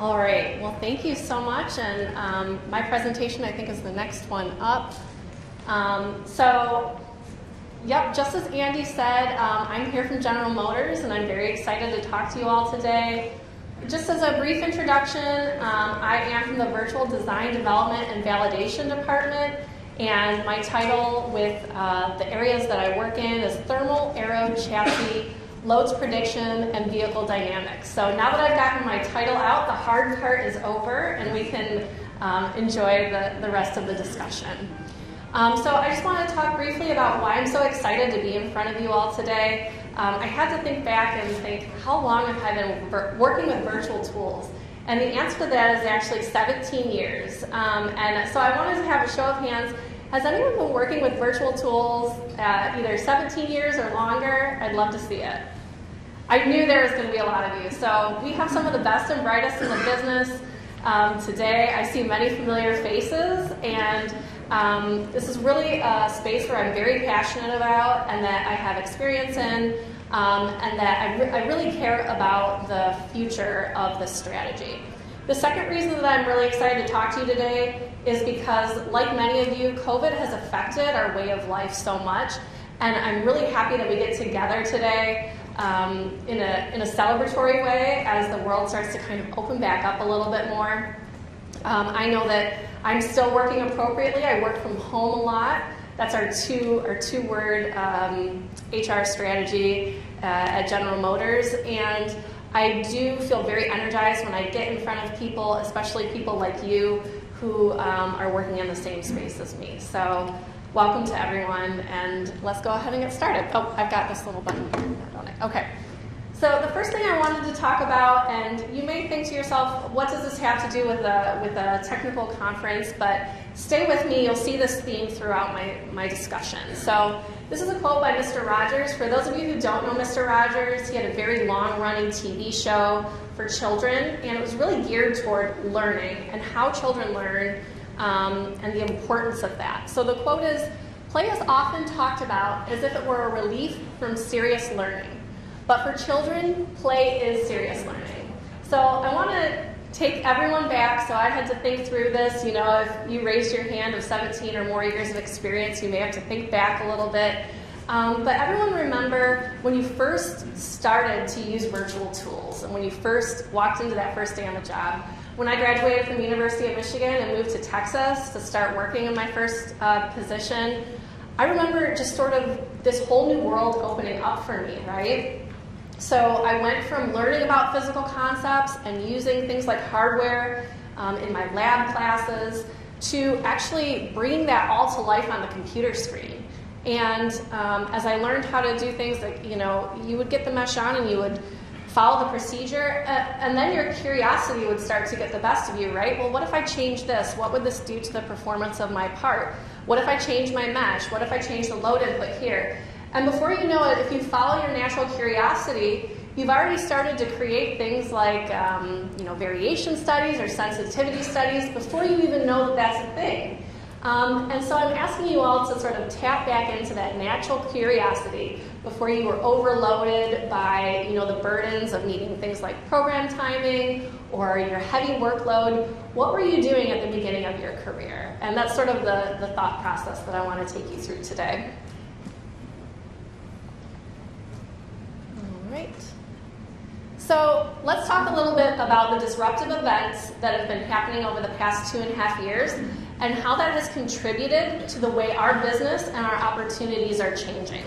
All right, well, thank you so much. And um, my presentation, I think, is the next one up. Um, so, yep, just as Andy said, um, I'm here from General Motors, and I'm very excited to talk to you all today. Just as a brief introduction, um, I am from the Virtual Design Development and Validation Department, and my title with uh, the areas that I work in is Thermal Aero Chassis loads prediction, and vehicle dynamics. So now that I've gotten my title out, the hard part is over, and we can um, enjoy the, the rest of the discussion. Um, so I just want to talk briefly about why I'm so excited to be in front of you all today. Um, I had to think back and think, how long have I been working with virtual tools? And the answer to that is actually 17 years. Um, and so I wanted to have a show of hands has anyone been working with virtual tools uh, either 17 years or longer? I'd love to see it. I knew there was going to be a lot of you. So we have some of the best and brightest in the business um, today. I see many familiar faces, and um, this is really a space where I'm very passionate about and that I have experience in, um, and that I, re- I really care about the future of this strategy. The second reason that I'm really excited to talk to you today is because, like many of you, COVID has affected our way of life so much. And I'm really happy that we get together today um, in, a, in a celebratory way as the world starts to kind of open back up a little bit more. Um, I know that I'm still working appropriately. I work from home a lot. That's our two, our two word um, HR strategy uh, at General Motors. And I do feel very energized when I get in front of people, especially people like you who um, are working in the same space as me. So, welcome to everyone, and let's go ahead and get started. Oh, I've got this little button here, I? Okay. So the first thing I wanted to talk about, and you may think to yourself, what does this have to do with a, with a technical conference? But stay with me, you'll see this theme throughout my, my discussion. So this is a quote by Mr. Rogers. For those of you who don't know Mr. Rogers, he had a very long running TV show for children, and it was really geared toward learning and how children learn um, and the importance of that. So the quote is Play is often talked about as if it were a relief from serious learning. But for children, play is serious learning. So I want to take everyone back. So I had to think through this. You know, if you raised your hand of 17 or more years of experience, you may have to think back a little bit. Um, but everyone remember when you first started to use virtual tools and when you first walked into that first day on the job. When I graduated from the University of Michigan and moved to Texas to start working in my first uh, position, I remember just sort of this whole new world opening up for me, right? So I went from learning about physical concepts and using things like hardware um, in my lab classes to actually bringing that all to life on the computer screen. And um, as I learned how to do things like, you know, you would get the mesh on and you would follow the procedure, uh, and then your curiosity would start to get the best of you, right? Well, what if I change this? What would this do to the performance of my part? What if I change my mesh? What if I change the load input here? And before you know it, if you follow your natural curiosity, you've already started to create things like um, you know, variation studies or sensitivity studies before you even know that that's a thing. Um, and so I'm asking you all to sort of tap back into that natural curiosity before you were overloaded by you know, the burdens of needing things like program timing or your heavy workload. What were you doing at the beginning of your career? And that's sort of the, the thought process that I want to take you through today. All right. So let's talk a little bit about the disruptive events that have been happening over the past two and a half years and how that has contributed to the way our business and our opportunities are changing.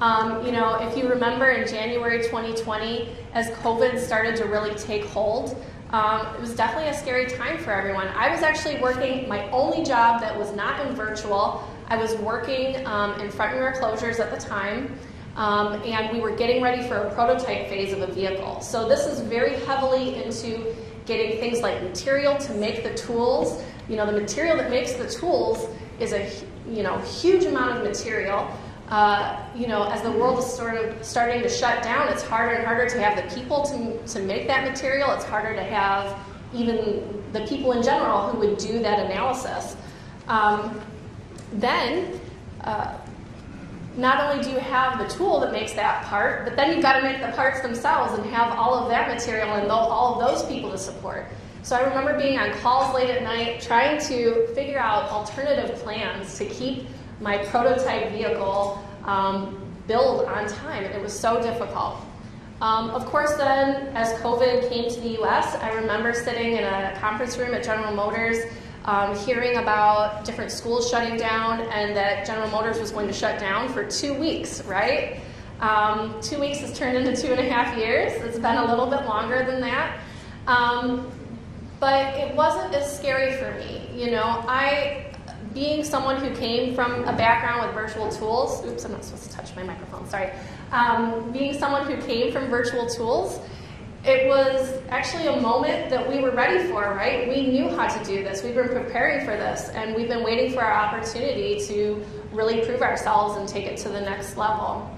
Um, you know, if you remember in January 2020, as COVID started to really take hold, um, it was definitely a scary time for everyone. I was actually working my only job that was not in virtual. I was working um, in front mirror closures at the time. Um, and we were getting ready for a prototype phase of a vehicle. So this is very heavily into getting things like material to make the tools. You know, the material that makes the tools is a you know huge amount of material. Uh, you know, as the world is sort of starting to shut down, it's harder and harder to have the people to, to make that material. It's harder to have even the people in general who would do that analysis. Um, then, uh, not only do you have the tool that makes that part, but then you've got to make the parts themselves and have all of that material and all of those people to support. So I remember being on calls late at night trying to figure out alternative plans to keep my prototype vehicle um, build on time. It was so difficult. Um, of course, then, as COVID came to the US, I remember sitting in a conference room at General Motors um, hearing about different schools shutting down and that General Motors was going to shut down for two weeks, right? Um, two weeks has turned into two and a half years. It's been a little bit longer than that. But it wasn't as scary for me. You know, I, being someone who came from a background with virtual tools, oops, I'm not supposed to touch my microphone, sorry. Um, being someone who came from virtual tools, it was actually a moment that we were ready for, right? We knew how to do this. We've been preparing for this, and we've been waiting for our opportunity to really prove ourselves and take it to the next level.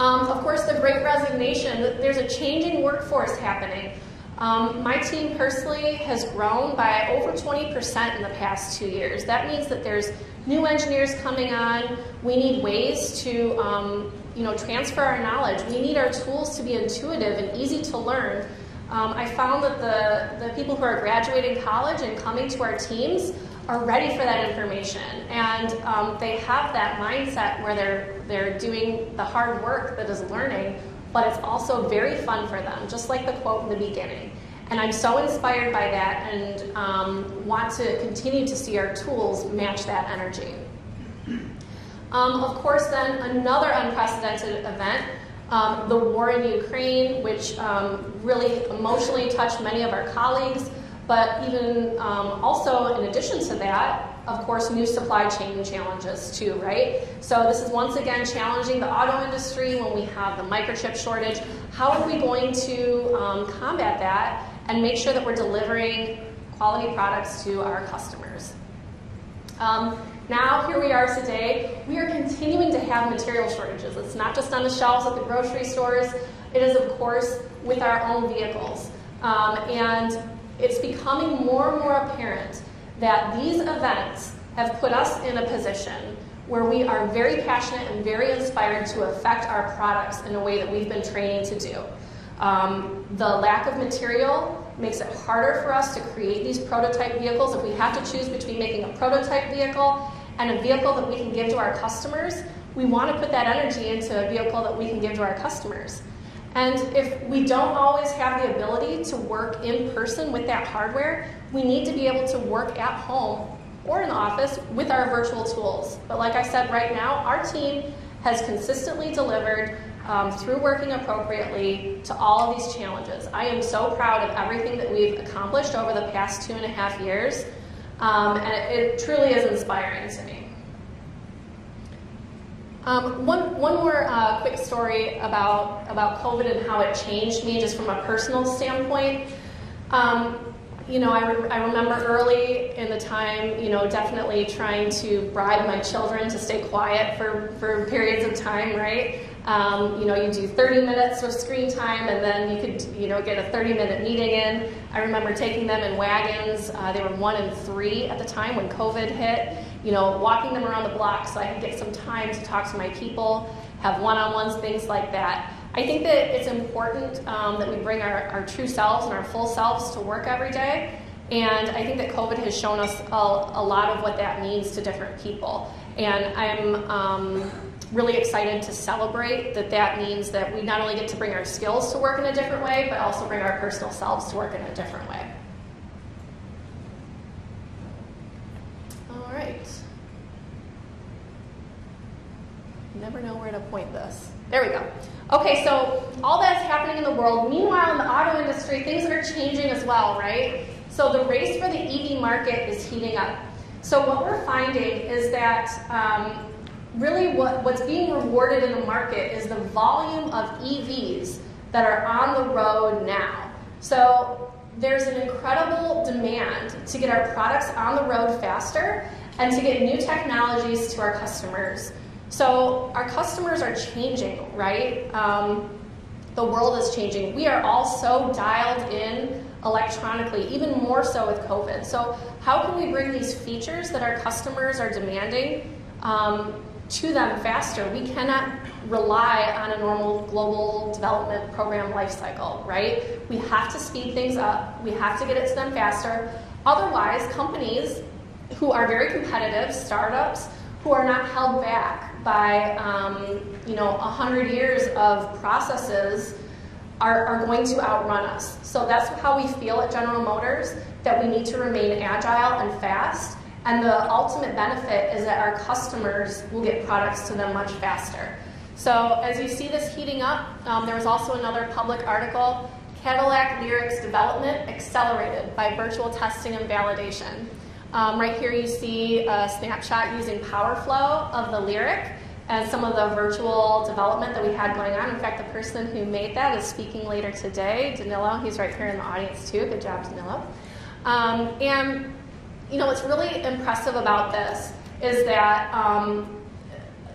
Um, of course, the great resignation, there's a changing workforce happening. Um, my team personally has grown by over 20% in the past two years. That means that there's new engineers coming on. We need ways to um, you know, transfer our knowledge. We need our tools to be intuitive and easy to learn. Um, I found that the, the people who are graduating college and coming to our teams are ready for that information. And um, they have that mindset where they're, they're doing the hard work that is learning, but it's also very fun for them, just like the quote in the beginning. And I'm so inspired by that and um, want to continue to see our tools match that energy. Um, of course, then another unprecedented event, um, the war in Ukraine, which um, really emotionally touched many of our colleagues, but even um, also in addition to that, of course, new supply chain challenges too, right? So this is once again challenging the auto industry when we have the microchip shortage. How are we going to um, combat that and make sure that we're delivering quality products to our customers? Um, now, here we are today. We are continuing to have material shortages. It's not just on the shelves at the grocery stores. It is, of course, with our own vehicles. Um, and it's becoming more and more apparent that these events have put us in a position where we are very passionate and very inspired to affect our products in a way that we've been training to do. Um, the lack of material makes it harder for us to create these prototype vehicles. If we have to choose between making a prototype vehicle and a vehicle that we can give to our customers, we want to put that energy into a vehicle that we can give to our customers. And if we don't always have the ability to work in person with that hardware, we need to be able to work at home or in the office with our virtual tools. But like I said, right now, our team has consistently delivered um, through working appropriately to all of these challenges. I am so proud of everything that we've accomplished over the past two and a half years. Um, and it, it, truly is inspiring to me. Um, one, one more uh, quick story about, about COVID and how it changed me just from a personal standpoint. Um, you know, I, re I remember early in the time, you know, definitely trying to bribe my children to stay quiet for, for periods of time, right? Um, you know, you do 30 minutes of screen time and then you could, you know, get a 30 minute meeting in. I remember taking them in wagons. Uh, they were one and three at the time when COVID hit. You know, walking them around the block so I can get some time to talk to my people, have one-on-ones, things like that. I think that it's important um, that we bring our, our true selves and our full selves to work every day. And I think that COVID has shown us a, a lot of what that means to different people. And I'm um, really excited to celebrate that that means that we not only get to bring our skills to work in a different way, but also bring our personal selves to work in a different way. All right. Never know where to point this. There we go. Okay, so all that's happening in the world. Meanwhile, in the auto industry, things are changing as well, right? So the race for the EV market is heating up. So what we're finding is that um, really what, what's being rewarded in the market is the volume of EVs that are on the road now. So there's an incredible demand to get our products on the road faster and to get new technologies to our customers. So our customers are changing, right? Um, the world is changing. We are all so dialed in electronically, even more so with COVID. So how can we bring these features that our customers are demanding um, to them faster. We cannot rely on a normal global development program life cycle, right? We have to speed things up. We have to get it to them faster. Otherwise, companies who are very competitive, startups, who are not held back by um, you know 100 years of processes are, are going to outrun us. So that's how we feel at General Motors, that we need to remain agile and fast. And the ultimate benefit is that our customers will get products to them much faster. So as you see this heating up, um, there was also another public article, Cadillac Lyriq's development accelerated by virtual testing and validation. Um, right here you see a snapshot using PowerFlow of the Lyriq and some of the virtual development that we had going on. In fact, the person who made that is speaking later today, Danilo. He's right here in the audience too. Good job, Danilo. Um, and you know what's really impressive about this is that um,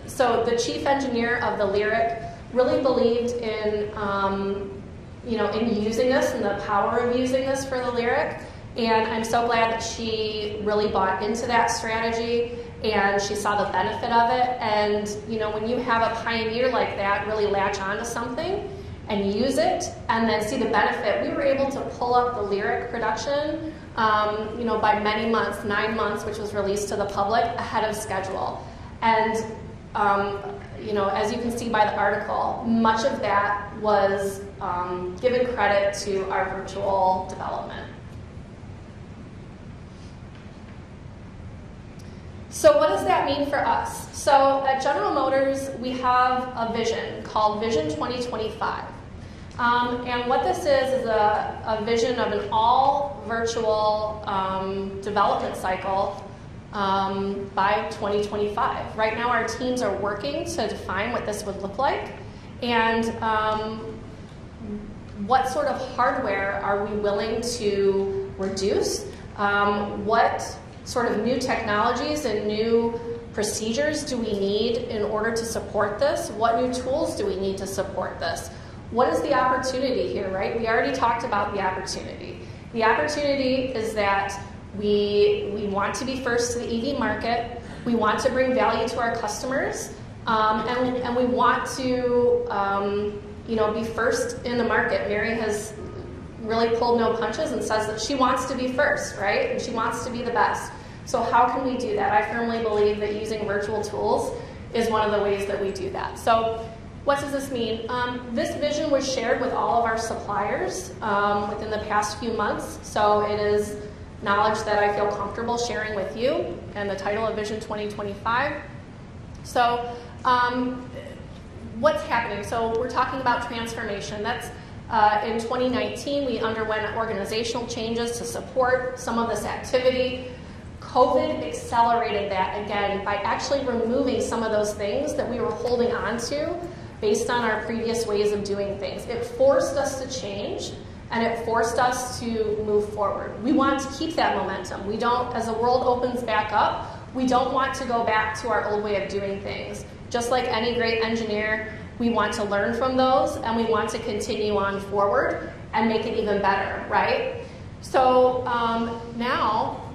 so the chief engineer of the Lyriq really believed in um, you know in using this and the power of using this for the Lyriq. And I'm so glad that she really bought into that strategy and she saw the benefit of it. And you know, when you have a pioneer like that really latch onto something and use it, and then see the benefit, we were able to pull up the Lyriq production, um, you know, by many months, nine months, which was released to the public ahead of schedule. And um, you know, as you can see by the article, much of that was um, given credit to our virtual development. So what does that mean for us? So at General Motors, we have a vision called Vision 2025. Um, and what this is is a, a vision of an all virtual um, development cycle um, by 2025. Right now, our teams are working to define what this would look like and um, what sort of hardware are we willing to reduce. Um, what sort of new technologies and new procedures do we need in order to support this? What new tools do we need to support this? What is the opportunity here, right? We already talked about the opportunity. The opportunity is that we, we want to be first to the EV market. We want to bring value to our customers. Um, and, and we want to um, you know, be first in the market. Mary has really pulled no punches and says that she wants to be first, right? And she wants to be the best. So how can we do that? I firmly believe that using virtual tools is one of the ways that we do that. So what does this mean? Um, this vision was shared with all of our suppliers um, within the past few months. So it is knowledge that I feel comfortable sharing with you and the title of Vision 2025. So um, what's happening? So we're talking about transformation. That's uh, in 2019, we underwent organizational changes to support some of this activity. COVID accelerated that again by actually removing some of those things that we were holding on to based on our previous ways of doing things. It forced us to change and it forced us to move forward. We want to keep that momentum. We don't, as the world opens back up, we don't want to go back to our old way of doing things. Just like any great engineer, we want to learn from those and we want to continue on forward and make it even better, right? So um, now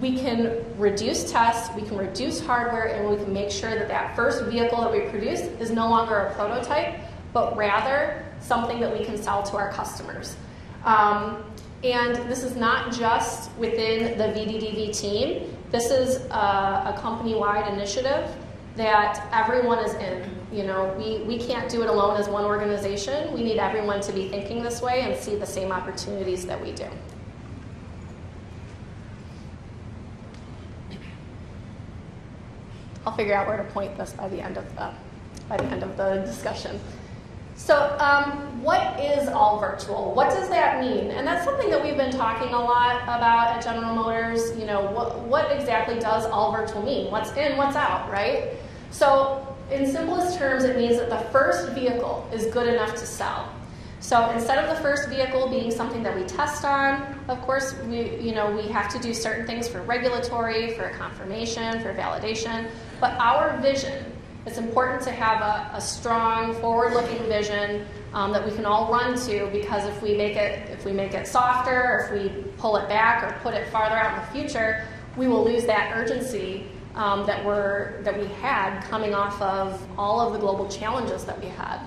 we can reduce tests, we can reduce hardware, and we can make sure that that first vehicle that we produce is no longer a prototype, but rather something that we can sell to our customers. Um, and this is not just within the VDDV team. This is a, a company-wide initiative that everyone is in. You know, we, we can't do it alone as one organization. We need everyone to be thinking this way and see the same opportunities that we do. I'll figure out where to point this by the end of the, by the, end of the discussion. So um, what is all virtual? What does that mean? And that's something that we've been talking a lot about at General Motors. You know, what, what exactly does all virtual mean? What's in, what's out, right? So in simplest terms, it means that the first vehicle is good enough to sell. So instead of the first vehicle being something that we test on, of course, we, you know, we have to do certain things for regulatory, for confirmation, for validation. But our vision, it's important to have a, a strong, forward-looking vision um, that we can all run to because if we make it, if we make it softer, if we pull it back or put it farther out in the future, we will lose that urgency um, that were that we had coming off of all of the global challenges that we had.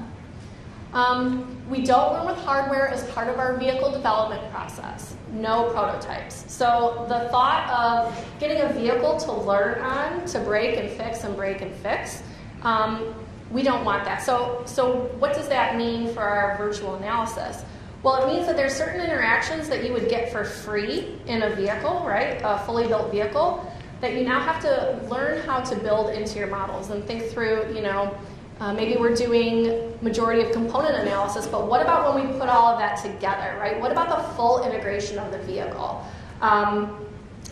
Um, we don't learn with hardware as part of our vehicle development process. No prototypes. So the thought of getting a vehicle to learn on, to break and fix and break and fix, um, we don't want that. So, so what does that mean for our virtual analysis? Well, it means that there's certain interactions that you would get for free in a vehicle, right? A fully built vehicle, that you now have to learn how to build into your models and think through, you know, uh, maybe we're doing majority of component analysis, but what about when we put all of that together, right? What about the full integration of the vehicle? Um,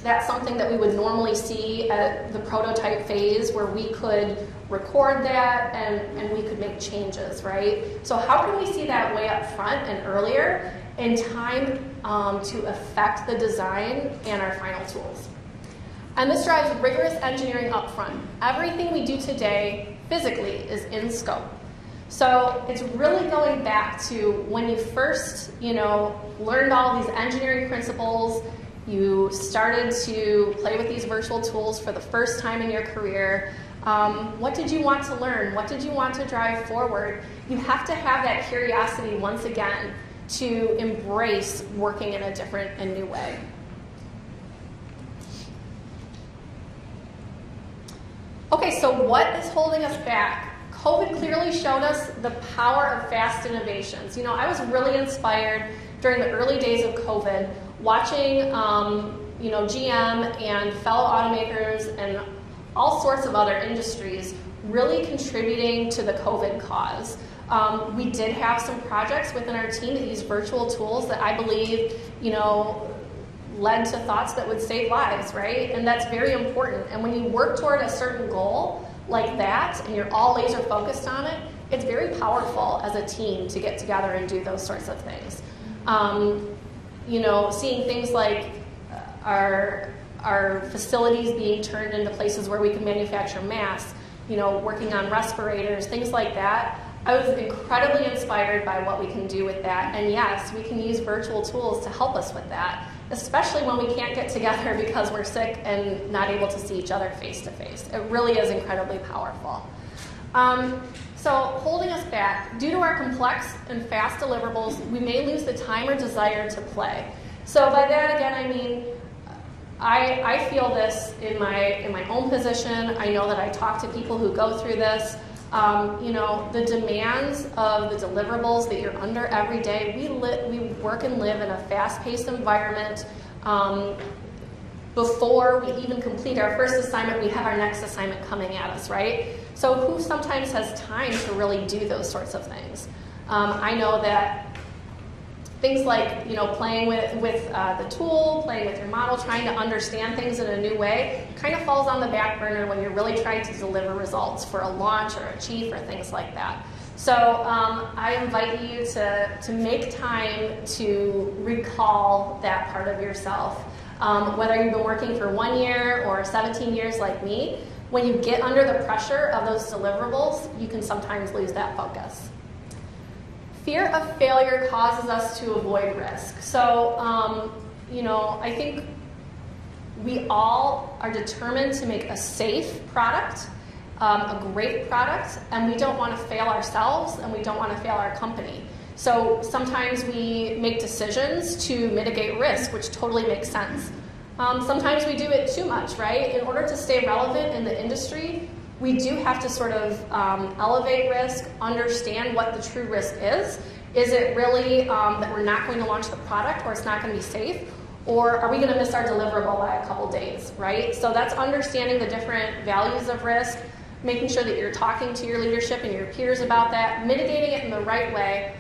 that's something that we would normally see at the prototype phase where we could record that and, and we could make changes, right? So how can we see that way up front and earlier in time um, to affect the design and our final tools? And this drives rigorous engineering up front. Everything we do today physically is in scope. So it's really going back to when you first, you know, learned all these engineering principles, you started to play with these virtual tools for the first time in your career. Um, what did you want to learn? What did you want to drive forward? You have to have that curiosity once again to embrace working in a different and new way. Okay, so what is holding us back? COVID clearly showed us the power of fast innovations. You know, I was really inspired during the early days of COVID watching, um, you know, GM and fellow automakers and all sorts of other industries really contributing to the COVID cause. Um, we did have some projects within our team that used virtual tools that I believe, you know, led to thoughts that would save lives, right? And that's very important. And when you work toward a certain goal like that and you're all laser focused on it, it's very powerful as a team to get together and do those sorts of things. Um, you know, seeing things like uh, our, our facilities being turned into places where we can manufacture masks, you know, working on respirators, things like that. I was incredibly inspired by what we can do with that. And yes, we can use virtual tools to help us with that especially when we can't get together because we're sick and not able to see each other face to face. It really is incredibly powerful. Um, so, holding us back, due to our complex and fast deliverables, we may lose the time or desire to play. So, by that, again, I mean, I, I feel this in my, in my own position. I know that I talk to people who go through this. Um, you know, the demands of the deliverables that you're under every day. We, we work and live in a fast-paced environment. Um, before we even complete our first assignment, we have our next assignment coming at us, right? So who sometimes has time to really do those sorts of things? Um, I know that things like you know playing with with uh, the tool, playing with your model, trying to understand things in a new way, kind of falls on the back burner when you're really trying to deliver results for a launch or a chief or things like that. So um, I invite you to to make time to recall that part of yourself. Um, whether you've been working for one year or 17 years like me, when you get under the pressure of those deliverables, you can sometimes lose that focus. Fear of failure causes us to avoid risk. So, um, you know, I think we all are determined to make a safe product, um, a great product, and we don't want to fail ourselves and we don't want to fail our company. So sometimes we make decisions to mitigate risk, which totally makes sense. Um, sometimes we do it too much, right? In order to stay relevant in the industry, we do have to sort of um, elevate risk, understand what the true risk is. Is it really um, that we're not going to launch the product or it's not going to be safe? Or are we going to miss our deliverable by a couple days, right? So that's understanding the different values of risk, making sure that you're talking to your leadership and your peers about that, mitigating it in the right way,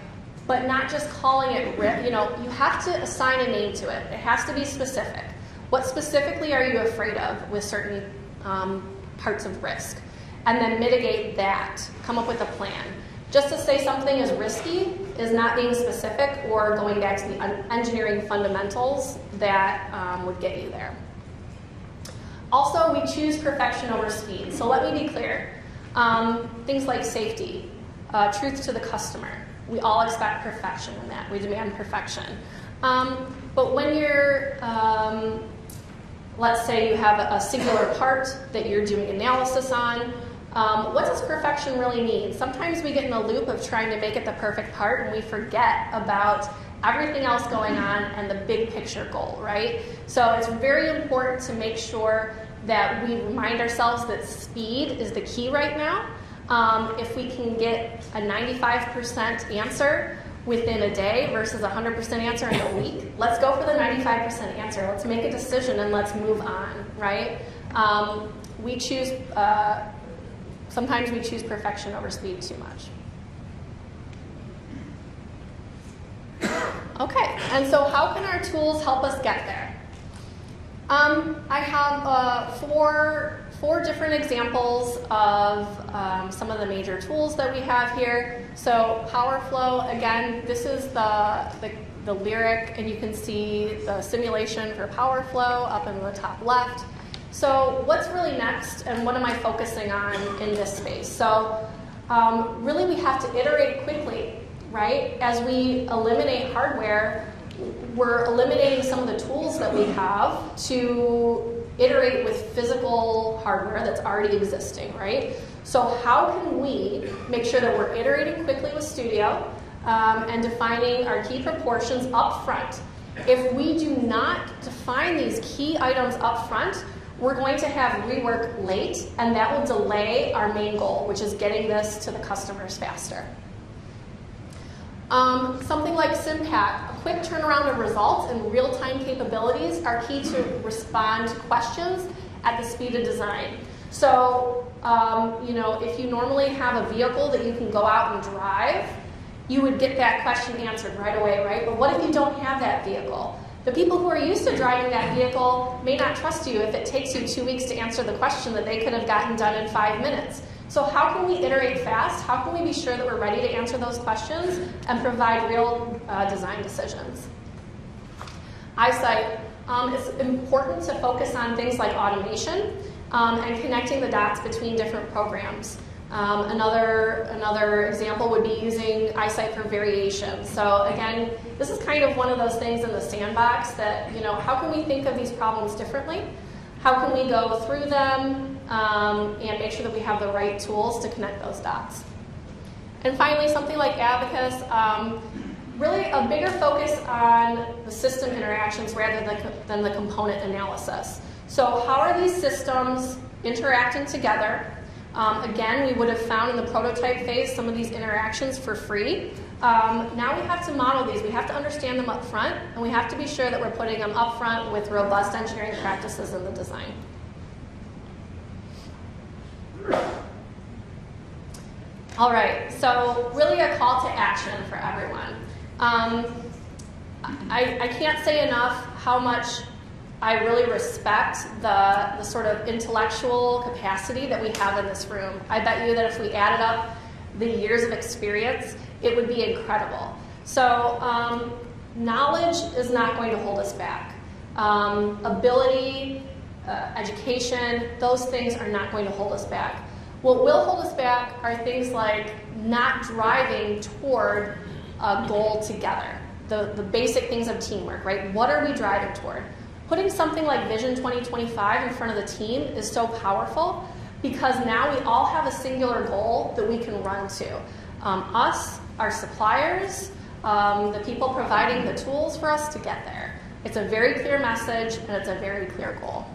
but not just calling it risk. You know, you have to assign a name to it. It has to be specific. What specifically are you afraid of with certain um, parts of risk? and then mitigate that. Come up with a plan. Just to say something is risky is not being specific or going back to the engineering fundamentals that um, would get you there. Also, we choose perfection over speed. So let me be clear. Um, things like safety, uh, truth to the customer. We all expect perfection in that. We demand perfection. Um, but when you're um, let's say you have a singular part that you're doing analysis on. Um, what does perfection really mean? Sometimes we get in a loop of trying to make it the perfect part and we forget about everything else going on and the big picture goal, right? So it's very important to make sure that we remind ourselves that speed is the key right now. Um, if we can get a 95% answer within a day versus a 100% answer in a week, let's go for the 95% answer. Let's make a decision and let's move on, right? Um, we choose, uh, sometimes we choose perfection over speed too much. Okay, and so how can our tools help us get there? Um, I have uh, four, four different examples of um, some of the major tools that we have here. So PowerFlow, again, this is the, the, the Lyriq, and you can see the simulation for PowerFlow up in the top left. So what's really next, and what am I focusing on in this space? So um, really we have to iterate quickly, right? As we eliminate hardware, we're eliminating some of the tools that we have to iterate with physical hardware that's already existing, right? So how can we make sure that we're iterating quickly with Studio um, and defining our key proportions up front? If we do not define these key items up front, we're going to have rework late, and that will delay our main goal, which is getting this to the customers faster. Um, something like SimPack, a quick turnaround of results and real-time capabilities are key to respond to questions at the speed of design. So, um, you know, if you normally have a vehicle that you can go out and drive, you would get that question answered right away, right? But what if you don't have that vehicle? The people who are used to driving that vehicle may not trust you if it takes you two weeks to answer the question that they could have gotten done in five minutes. So how can we iterate fast? How can we be sure that we're ready to answer those questions and provide real uh, design decisions? Isight. Um, it's important to focus on things like automation um, and connecting the dots between different programs. Um, another, another example would be using Isight for variation. So again, this is kind of one of those things in the sandbox that, you know, how can we think of these problems differently? How can we go through them um, and make sure that we have the right tools to connect those dots? And finally, something like Abaqus, um, really a bigger focus on the system interactions rather than, than the component analysis. So how are these systems interacting together? Um, again, we would have found in the prototype phase some of these interactions for free. Um, now we have to model these. We have to understand them up front, and we have to be sure that we're putting them up front with robust engineering practices in the design. All right, so really a call to action for everyone. Um, I, I can't say enough how much I really respect the, the sort of intellectual capacity that we have in this room. I bet you that if we added up the years of experience, it would be incredible. So um, knowledge is not going to hold us back. Um, ability, uh, education, those things are not going to hold us back. What will hold us back are things like not driving toward a goal together. The, the basic things of teamwork, right? What are we driving toward? Putting something like Vision 2025 in front of the team is so powerful because now we all have a singular goal that we can run to. Um, us, our suppliers, um, the people providing the tools for us to get there. It's a very clear message and it's a very clear goal.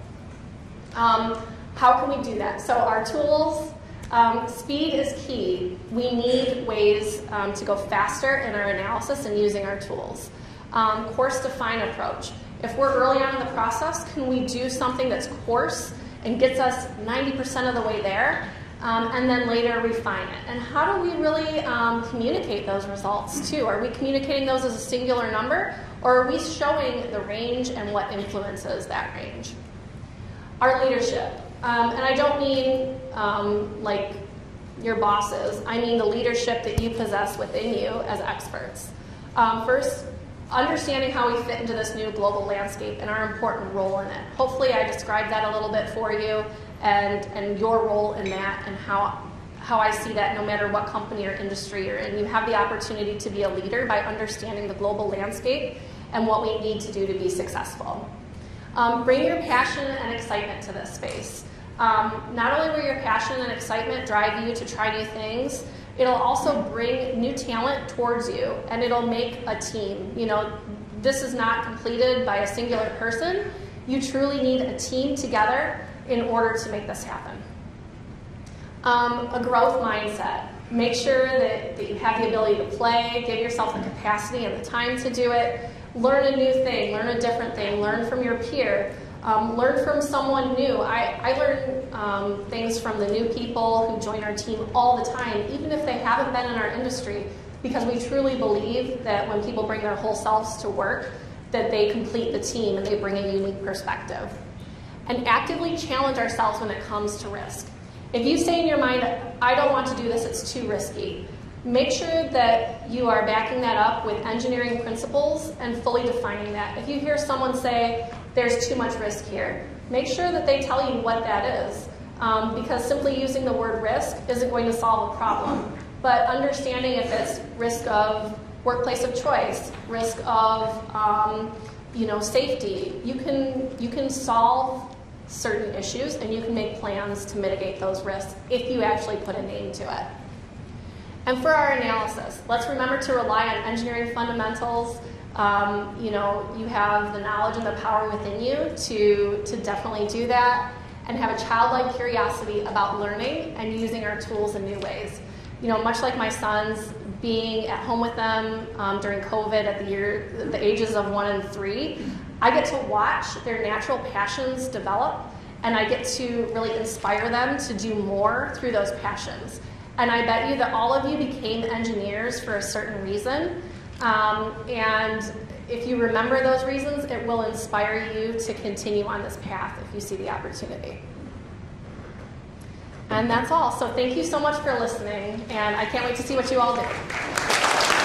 Um, how can we do that? So our tools, um, speed is key. We need ways um, to go faster in our analysis and using our tools. Um, coarse define approach. If we're early on in the process, can we do something that's coarse and gets us 90% of the way there, um, and then later refine it? And how do we really um, communicate those results too? Are we communicating those as a singular number, or are we showing the range and what influences that range? Our leadership. Um, and I don't mean um, like your bosses, I mean the leadership that you possess within you as experts. Um, first, understanding how we fit into this new global landscape and our important role in it. Hopefully I described that a little bit for you and, and your role in that and how, how I see that no matter what company or industry you're in. You have the opportunity to be a leader by understanding the global landscape and what we need to do to be successful. Um, bring your passion and excitement to this space. Um, not only will your passion and excitement drive you to try new things, it'll also bring new talent towards you and it'll make a team. You know, this is not completed by a singular person. You truly need a team together in order to make this happen. Um, a growth mindset. Make sure that, that you have the ability to play, give yourself the capacity and the time to do it. Learn a new thing, learn a different thing, learn from your peer, um, learn from someone new. I, I learn um, things from the new people who join our team all the time, even if they haven't been in our industry, because we truly believe that when people bring their whole selves to work, that they complete the team and they bring a unique perspective. And actively challenge ourselves when it comes to risk. If you say in your mind, I don't want to do this, it's too risky, make sure that you are backing that up with engineering principles and fully defining that. If you hear someone say, there's too much risk here, make sure that they tell you what that is. Um, because simply using the word risk isn't going to solve a problem. But understanding if it's risk of workplace of choice, risk of um, you know safety, you can you can solve certain issues and you can make plans to mitigate those risks if you actually put a name to it. And for our analysis, let's remember to rely on engineering fundamentals. Um, you know, you have the knowledge and the power within you to, to definitely do that and have a childlike curiosity about learning and using our tools in new ways. You know, much like my sons, being at home with them um, during COVID at the year, the ages of one and three, I get to watch their natural passions develop and I get to really inspire them to do more through those passions. And I bet you that all of you became engineers for a certain reason. Um, and if you remember those reasons, it will inspire you to continue on this path if you see the opportunity. And that's all. So thank you so much for listening, and I can't wait to see what you all do.